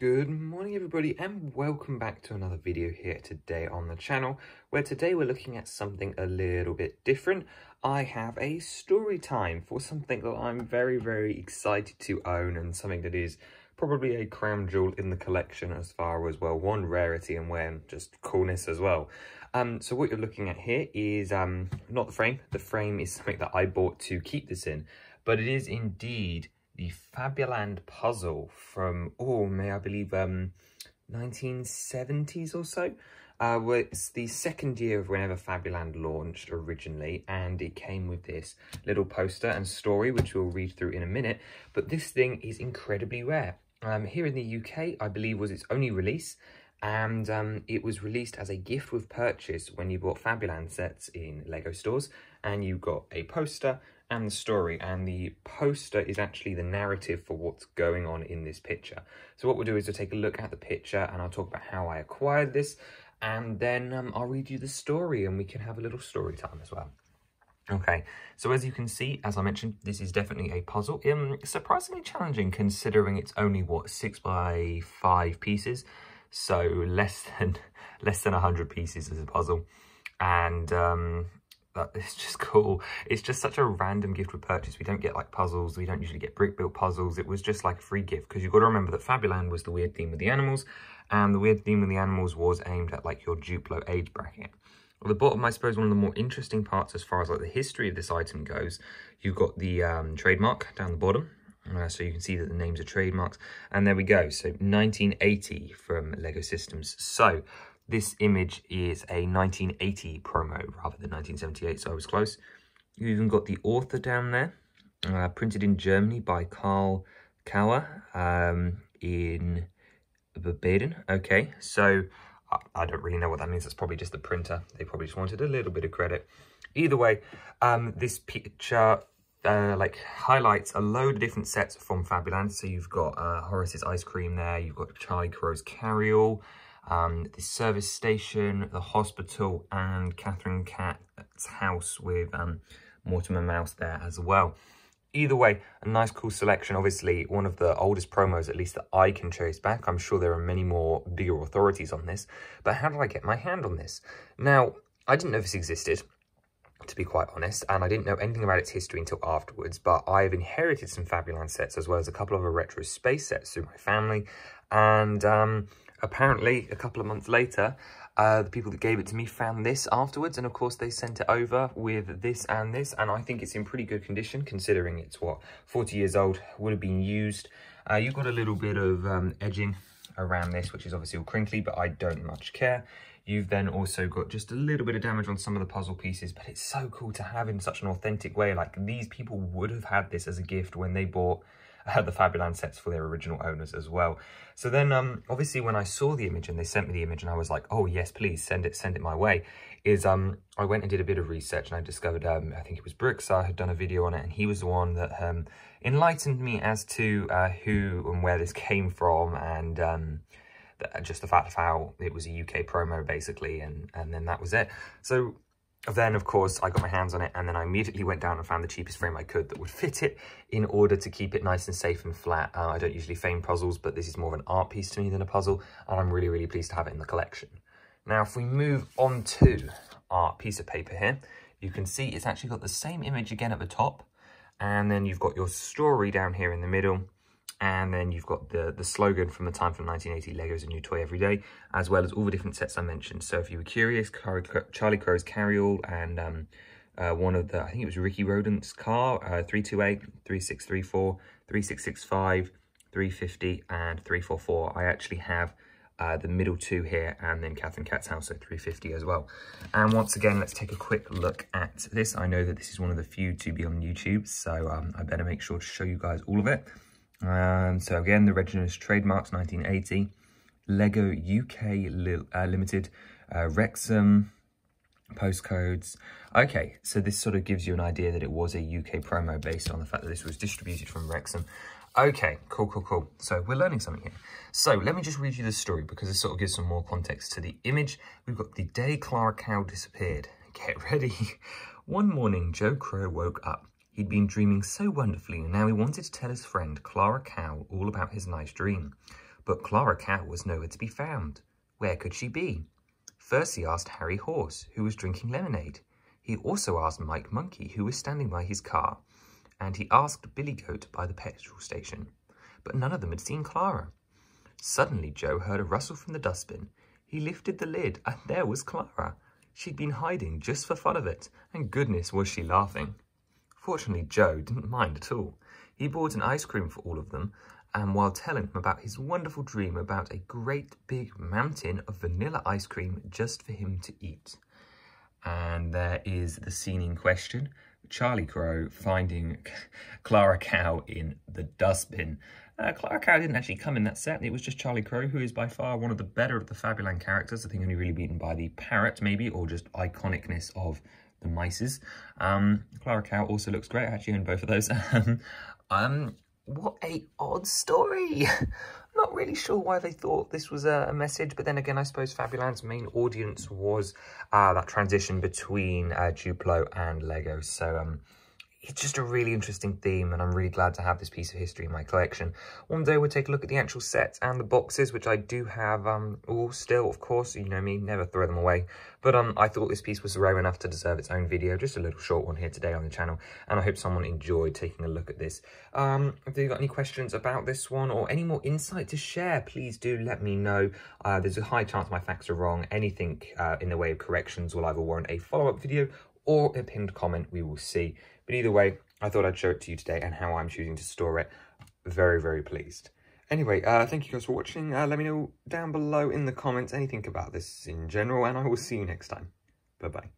Good morning everybody and welcome back to another video here today on the channel where today we're looking at something a little bit different. I have a story time for something that I'm very very excited to own and something that is probably a crown jewel in the collection as far as well one rarity and when just coolness as well. Um, so what you're looking at here is um, not the frame, the frame is something that I bought to keep this in but it is indeed the Fabuland puzzle from, oh, may I believe, um, 1970s or so. Uh, it's the second year of whenever Fabuland launched originally, and it came with this little poster and story, which we'll read through in a minute. But this thing is incredibly rare. Um, here in the UK, I believe was its only release, and um, it was released as a gift with purchase when you bought Fabuland sets in Lego stores, and you got a poster and the story and the poster is actually the narrative for what's going on in this picture. So what we'll do is we'll take a look at the picture and I'll talk about how I acquired this and then um, I'll read you the story and we can have a little story time as well. Okay, so as you can see, as I mentioned, this is definitely a puzzle. Um, surprisingly challenging considering it's only, what, six by five pieces. So less than less than 100 pieces as a puzzle. And um, but it's just cool. It's just such a random gift with purchase. We don't get like puzzles. We don't usually get brick built puzzles. It was just like a free gift because you've got to remember that Fabuland was the weird theme with the animals and the weird theme with the animals was aimed at like your Duplo age bracket. At the bottom, I suppose one of the more interesting parts as far as like the history of this item goes, you've got the um, trademark down the bottom. Uh, so you can see that the names are trademarks. And there we go. So 1980 from LEGO Systems. So this image is a 1980 promo rather than 1978, so I was close. You even got the author down there, uh, printed in Germany by Karl Kauer um, in Baden. Okay, so I, I don't really know what that means. That's probably just the printer. They probably just wanted a little bit of credit. Either way, um, this picture uh, like highlights a load of different sets from Fabuland. So you've got uh, Horace's Ice Cream there, you've got Charlie Crow's Carry-All, um, the service station, the hospital, and Catherine Cat's house with um, Mortimer Mouse there as well. Either way, a nice cool selection. Obviously, one of the oldest promos, at least that I can trace back. I'm sure there are many more bigger authorities on this. But how did I get my hand on this? Now, I didn't know this existed to be quite honest, and I didn't know anything about its history until afterwards, but I've inherited some Fabuland sets as well as a couple of a retro space sets through my family, and um, apparently a couple of months later, uh, the people that gave it to me found this afterwards, and of course they sent it over with this and this, and I think it's in pretty good condition considering it's, what, 40 years old, would have been used. Uh, you've got a little bit of um, edging around this, which is obviously all crinkly, but I don't much care. You've then also got just a little bit of damage on some of the puzzle pieces, but it's so cool to have in such an authentic way. Like, these people would have had this as a gift when they bought uh, the Fabuland sets for their original owners as well. So then, um, obviously, when I saw the image and they sent me the image and I was like, oh, yes, please, send it, send it my way, is um, I went and did a bit of research and I discovered, um, I think it was Brixar had done a video on it and he was the one that um, enlightened me as to uh, who and where this came from and um, just the fact of how it was a UK promo basically, and, and then that was it. So then, of course, I got my hands on it and then I immediately went down and found the cheapest frame I could that would fit it in order to keep it nice and safe and flat. Uh, I don't usually frame puzzles, but this is more of an art piece to me than a puzzle, and I'm really, really pleased to have it in the collection. Now, if we move on to our piece of paper here, you can see it's actually got the same image again at the top, and then you've got your story down here in the middle, and then you've got the, the slogan from the time from 1980, Lego's a new toy every day, as well as all the different sets I mentioned. So if you were curious, Charlie Crow's Carry-All and um, uh, one of the, I think it was Ricky Rodent's car, uh, 328, 3634, 3665, 350, and 344. I actually have uh, the middle two here and then Catherine Cat's house so 350 as well. And once again, let's take a quick look at this. I know that this is one of the few to be on YouTube, so um, I better make sure to show you guys all of it. Um, so again, the Reginus trademarks 1980, Lego UK li uh, Limited, uh, Wrexham, postcodes. Okay, so this sort of gives you an idea that it was a UK promo based on the fact that this was distributed from Wrexham. Okay, cool, cool, cool. So we're learning something here. So let me just read you the story because it sort of gives some more context to the image. We've got the day Clara Cow disappeared. Get ready. One morning, Joe Crow woke up He'd been dreaming so wonderfully, and now he wanted to tell his friend, Clara Cow, all about his nice dream. But Clara Cow was nowhere to be found. Where could she be? First he asked Harry Horse, who was drinking lemonade. He also asked Mike Monkey, who was standing by his car. And he asked Billy Goat by the petrol station. But none of them had seen Clara. Suddenly Joe heard a rustle from the dustbin. He lifted the lid, and there was Clara. She'd been hiding just for fun of it, and goodness was she laughing. Fortunately, Joe didn't mind at all. He bought an ice cream for all of them, and while telling them about his wonderful dream about a great big mountain of vanilla ice cream just for him to eat. And there is the scene in question, Charlie Crow finding Clara Cow in the dustbin. Uh, Clara Cow didn't actually come in that set. It was just Charlie Crow, who is by far one of the better of the Fabuland characters. I think only really beaten by the parrot, maybe, or just iconicness of the mices. Um, Clara Cow also looks great. I actually own both of those. um, what a odd story. Not really sure why they thought this was a, message, but then again, I suppose Fabuland's main audience was uh, that transition between uh, Duplo and Lego. So, um, it's just a really interesting theme and I'm really glad to have this piece of history in my collection. One day we'll take a look at the actual set and the boxes, which I do have um, all still, of course, you know me, never throw them away. But um, I thought this piece was rare enough to deserve its own video, just a little short one here today on the channel, and I hope someone enjoyed taking a look at this. Um, if you've got any questions about this one or any more insight to share, please do let me know. Uh, there's a high chance my facts are wrong. Anything uh, in the way of corrections will either warrant a follow-up video or a pinned comment, we will see. But either way, I thought I'd show it to you today and how I'm choosing to store it. Very, very pleased. Anyway, uh, thank you guys for watching. Uh, let me know down below in the comments anything about this in general, and I will see you next time. Bye-bye.